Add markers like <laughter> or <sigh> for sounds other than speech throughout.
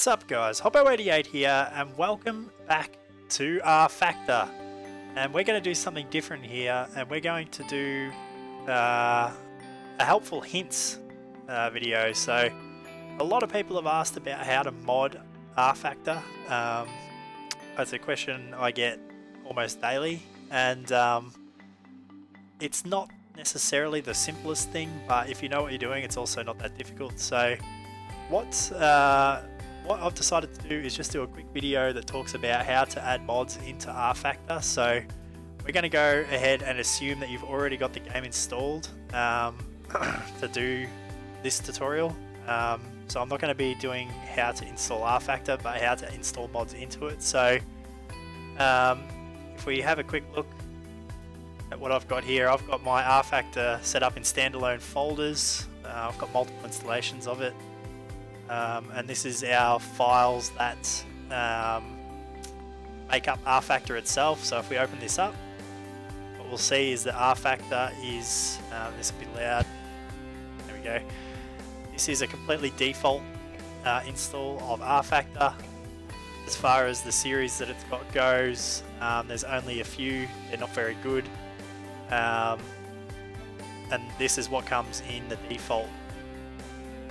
What's up guys, Hobbo88 here and welcome back to rFactor. And we're going to do something different here and we're going to do uh, a helpful hints uh, video. So a lot of people have asked about how to mod rFactor. Um, that's a question I get almost daily and um, it's not necessarily the simplest thing but if you know what you're doing it's also not that difficult. So what uh, what I've decided to do is just do a quick video that talks about how to add mods into rFactor. So we're going to go ahead and assume that you've already got the game installed um, <coughs> to do this tutorial. Um, so I'm not going to be doing how to install rFactor, but how to install mods into it. So um, if we have a quick look at what I've got here, I've got my rFactor set up in standalone folders. Uh, I've got multiple installations of it. Um, and this is our files that um, make up rFactor itself. So if we open this up, what we'll see is that rFactor is, uh, this will be loud, there we go. This is a completely default uh, install of rFactor. As far as the series that it's got goes, um, there's only a few, they're not very good. Um, and this is what comes in the default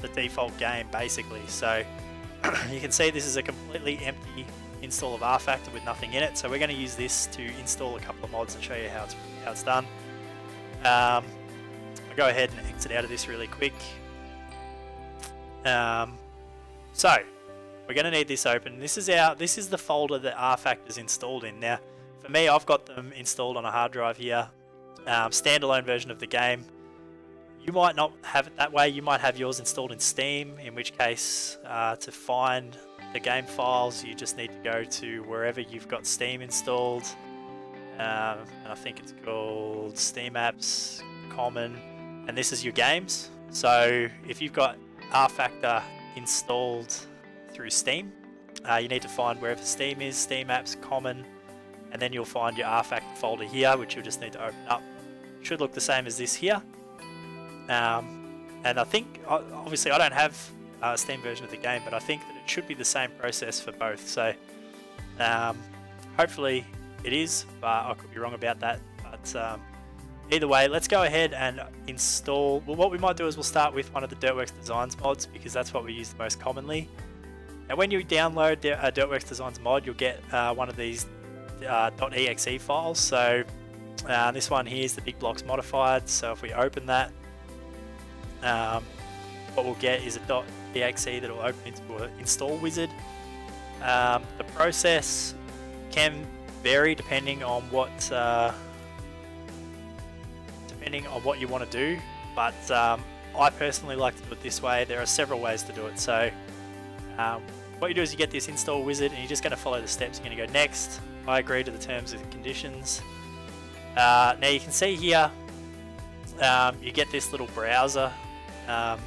the default game basically. So <clears throat> you can see this is a completely empty install of rFactor with nothing in it. So we're going to use this to install a couple of mods and show you how it's, how it's done. Um, I'll go ahead and exit out of this really quick. Um, so we're going to need this open. This is our this is the folder that rFactor is installed in. Now for me I've got them installed on a hard drive here. Um, standalone version of the game. You might not have it that way, you might have yours installed in Steam, in which case uh, to find the game files you just need to go to wherever you've got Steam installed. Um, and I think it's called Steam Apps Common, and this is your games. So if you've got rFactor installed through Steam, uh, you need to find wherever Steam is, Steam Apps Common, and then you'll find your rFactor folder here, which you'll just need to open up. Should look the same as this here. Um, and I think, obviously, I don't have a Steam version of the game, but I think that it should be the same process for both. So um, hopefully it is, but I could be wrong about that. But um, either way, let's go ahead and install. Well, what we might do is we'll start with one of the Dirtworks Designs mods because that's what we use the most commonly. And when you download uh, Dirtworks Designs mod, you'll get uh, one of these uh, .exe files. So uh, this one here is the big blocks modified. So if we open that, um, what we'll get is a .exe that will open into an install wizard. Um, the process can vary depending on what uh, depending on what you want to do, but um, I personally like to do it this way. There are several ways to do it. So um, what you do is you get this install wizard and you're just going to follow the steps. You're going to go next. I agree to the terms and conditions. Uh, now you can see here um, you get this little browser um,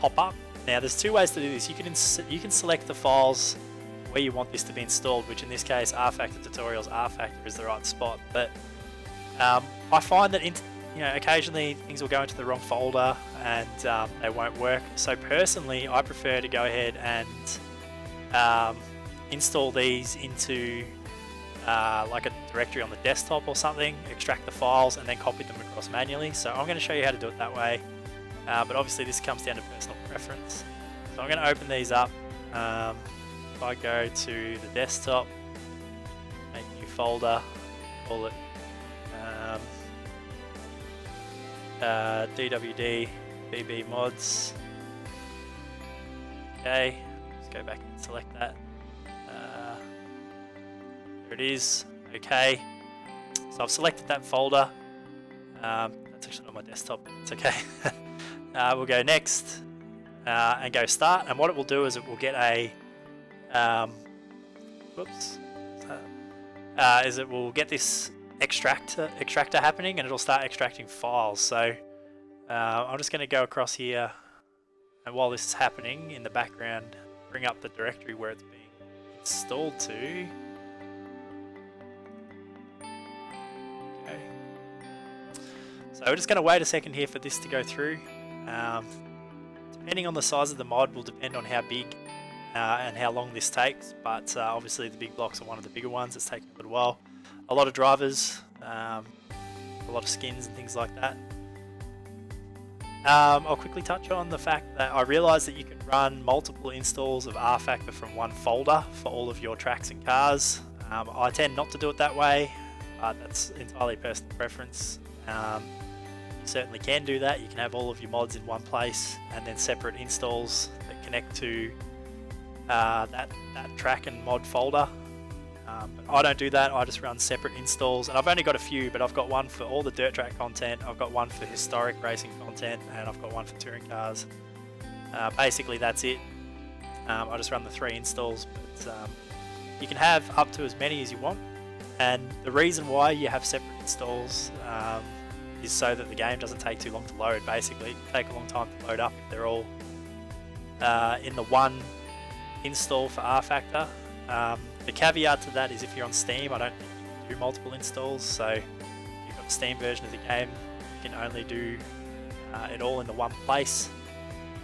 pop up. Now there's two ways to do this. You can you can select the files where you want this to be installed, which in this case rFactor tutorials rFactor is the right spot. But um, I find that in, you know occasionally things will go into the wrong folder and um, they won't work. So personally, I prefer to go ahead and um, install these into uh, like a directory on the desktop or something, extract the files and then copy them across manually. So I'm going to show you how to do it that way. Uh, but obviously this comes down to personal preference. So I'm going to open these up. Um, if I go to the desktop, make a new folder, call it um, uh, DWD BB mods. Okay, let's go back and select that. Uh, there it is. Okay, so I've selected that folder. Um, that's actually on my desktop. It's okay. <laughs> Uh, we'll go next uh, and go start. And what it will do is it will get a, um, whoops, uh, is it will get this extractor, extractor happening and it'll start extracting files. So uh, I'm just going to go across here and while this is happening in the background, bring up the directory where it's being installed to. So we're just going to wait a second here for this to go through. Um, depending on the size of the mod will depend on how big uh, and how long this takes, but uh, obviously the big blocks are one of the bigger ones. It's taken a little while. A lot of drivers, um, a lot of skins and things like that. Um, I'll quickly touch on the fact that I realised that you can run multiple installs of rFactor from one folder for all of your tracks and cars. Um, I tend not to do it that way, but that's entirely personal preference. Um, certainly can do that. You can have all of your mods in one place and then separate installs that connect to uh, that, that track and mod folder um, I don't do that, I just run separate installs, and I've only got a few, but I've got one for all the dirt track content, I've got one for historic racing content, and I've got one for touring cars. Uh, basically that's it. Um, I just run the three installs, but um, you can have up to as many as you want, and the reason why you have separate installs um, is so that the game doesn't take too long to load, basically. It take a long time to load up they're all uh, in the one install for rFactor. Um, the caveat to that is if you're on Steam, I don't do multiple installs, so you've got the Steam version of the game, you can only do uh, it all in the one place,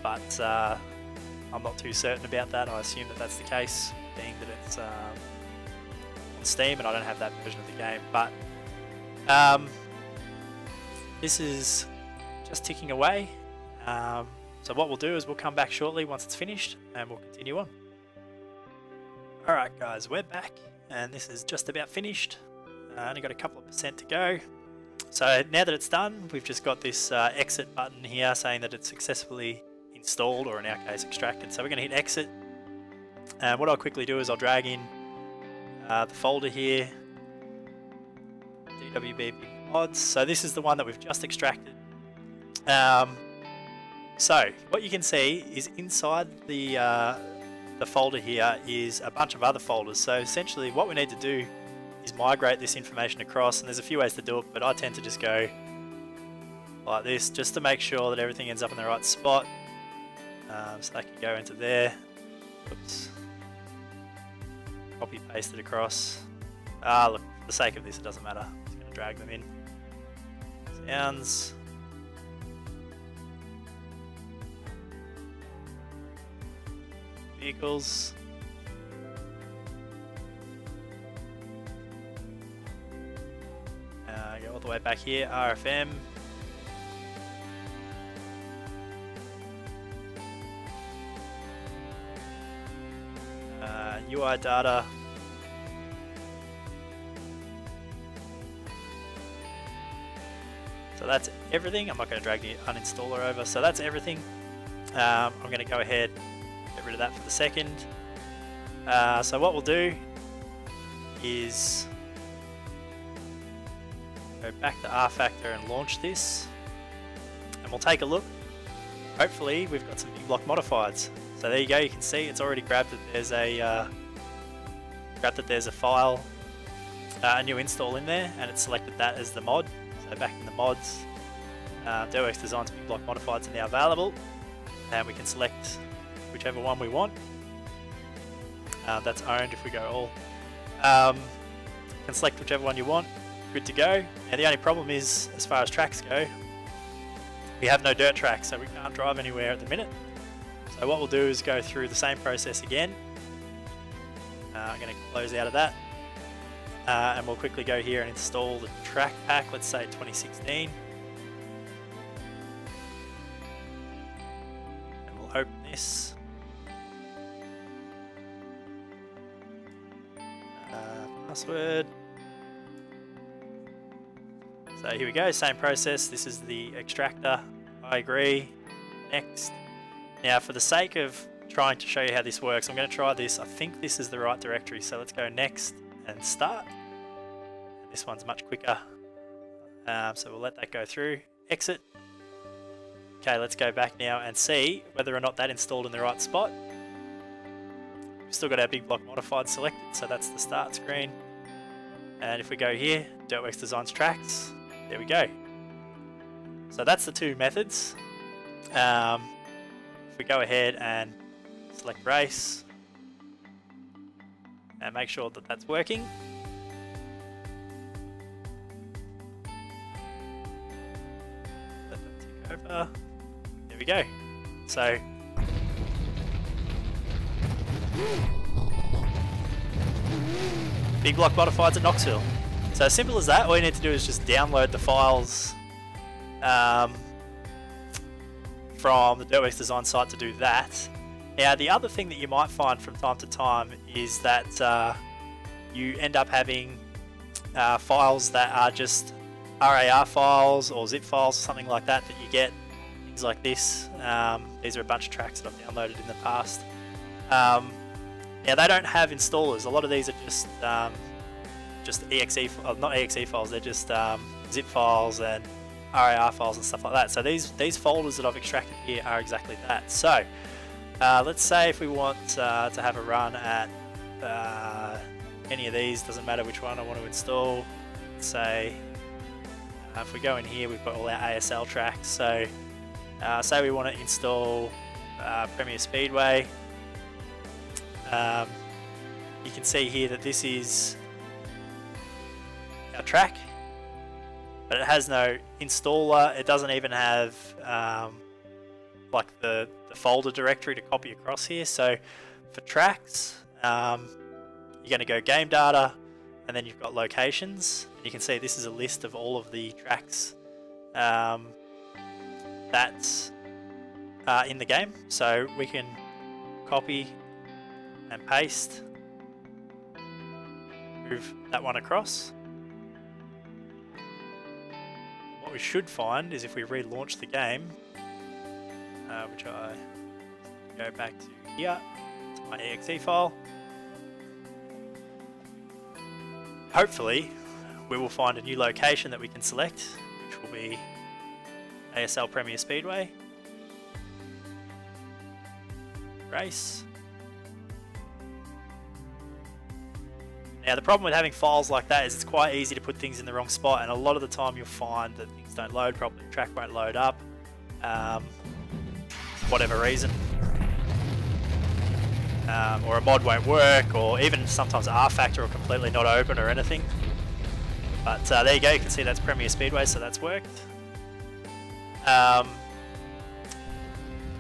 but uh, I'm not too certain about that. I assume that that's the case, being that it's um, on Steam and I don't have that version of the game, but um, this is just ticking away. Um, so what we'll do is we'll come back shortly once it's finished and we'll continue on. Alright guys, we're back and this is just about finished. Uh, only got a couple of percent to go. So now that it's done, we've just got this uh, exit button here saying that it's successfully installed or in our case extracted. So we're going to hit exit. And what I'll quickly do is I'll drag in uh, the folder here, DWB mods. So this is the one that we've just extracted. Um, so what you can see is inside the uh, the folder here is a bunch of other folders. So essentially what we need to do is migrate this information across and there's a few ways to do it, but I tend to just go like this just to make sure that everything ends up in the right spot. Um, so that can go into there. Oops. Copy paste it across. Ah, look, for the sake of this, it doesn't matter. I'm just going to drag them in. Sounds. vehicles. Uh, go all the way back here, RFM. Uh, UI data. So that's everything. I'm not going to drag the uninstaller over. So that's everything. Um, I'm going to go ahead Get rid of that for the second. Uh, so what we'll do is go back to rFactor and launch this. And we'll take a look. Hopefully we've got some big block modifieds. So there you go, you can see it's already grabbed that there's a uh, grabbed that there's a file, uh, a new install in there, and it's selected that as the mod. Back in the mods, uh, Dirtworks Designs Big Block Modifieds are now available, and we can select whichever one we want. Uh, that's owned if we go all. Um, can select whichever one you want. Good to go. Now the only problem is, as far as tracks go, we have no dirt tracks, so we can't drive anywhere at the minute. So what we'll do is go through the same process again. Uh, I'm going to close out of that. Uh, and we'll quickly go here and install the track pack, let's say 2016. And we'll open this. password. So here we go, same process. This is the extractor. I agree. Next. Now for the sake of trying to show you how this works, I'm going to try this. I think this is the right directory. So let's go next and start. This one's much quicker. Um, so we'll let that go through. Exit. Okay, let's go back now and see whether or not that installed in the right spot. We've still got our big block modified selected, so that's the start screen. And if we go here, Dirtworks Designs Tracks, there we go. So that's the two methods. Um, if we go ahead and select race, and make sure that that's working. Let that tick over. There we go. So Big Block Modifieds at Knoxville. So as simple as that, all you need to do is just download the files um, from the Dirtworks design site to do that. Now the other thing that you might find from time to time is that uh, you end up having uh, files that are just RAR files or zip files or something like that that you get, things like this. Um, these are a bunch of tracks that I've downloaded in the past. Um, now they don't have installers. A lot of these are just um, just exe, uh, not exe files. They're just um, zip files and RAR files and stuff like that. So these these folders that I've extracted here are exactly that. So uh, let's say if we want uh, to have a run at uh, any of these, doesn't matter which one I want to install. Let's say uh, if we go in here, we've got all our ASL tracks. So uh, say we want to install uh, Premier Speedway. Um, you can see here that this is our track, but it has no installer. It doesn't even have um, like the, the folder directory to copy across here. So for tracks, um, you're going to go game data, and then you've got locations. You can see this is a list of all of the tracks um, that's uh, in the game. So we can copy and paste, move that one across. What we should find is if we relaunch the game, uh, which I go back to here, to my exe file, hopefully we will find a new location that we can select, which will be ASL Premier Speedway. Race. Now the problem with having files like that is it's quite easy to put things in the wrong spot and a lot of the time you'll find that things don't load properly, track won't load up, um, whatever reason. Um, or a mod won't work, or even sometimes rFactor will completely not open or anything. But uh, there you go, you can see that's Premier Speedway, so that's worked. Um,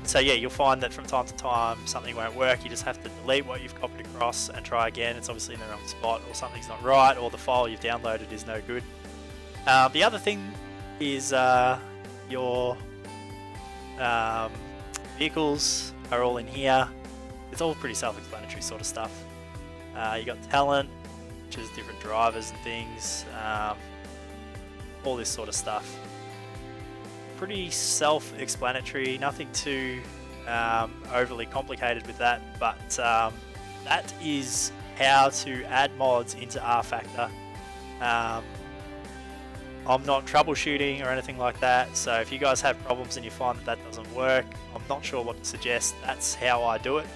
so yeah, you'll find that from time to time something won't work. You just have to delete what you've copied across and try again. It's obviously in the wrong spot, or something's not right, or the file you've downloaded is no good. Uh, the other thing is uh, your um, vehicles are all in here. It's all pretty self-explanatory sort of stuff. Uh, you got talent, which is different drivers and things, um, all this sort of stuff pretty self-explanatory, nothing too um, overly complicated with that, but um, that is how to add mods into rFactor. I'm not troubleshooting or anything like that, so if you guys have problems and you find that that doesn't work, I'm not sure what to suggest. That's how I do it.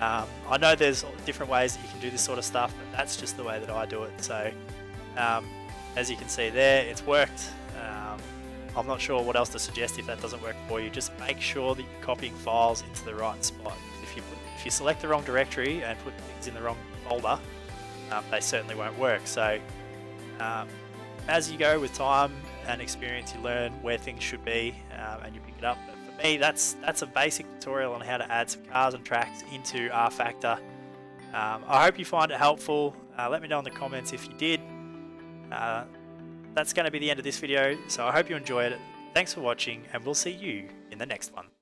Um, I know there's different ways that you can do this sort of stuff, but that's just the way that I do it. So um, as you can see there, it's worked. Um, I'm not sure what else to suggest if that doesn't work for you. Just make sure that you're copying files into the right spot. If you put, if you select the wrong directory and put things in the wrong folder, um, they certainly won't work. So um, as you go with time and experience, you learn where things should be um, and you pick it up. But for me, that's that's a basic tutorial on how to add some cars and tracks into rFactor. Um, I hope you find it helpful. Uh, let me know in the comments if you did. Uh, that's going to be the end of this video, so I hope you enjoyed it. Thanks for watching, and we'll see you in the next one.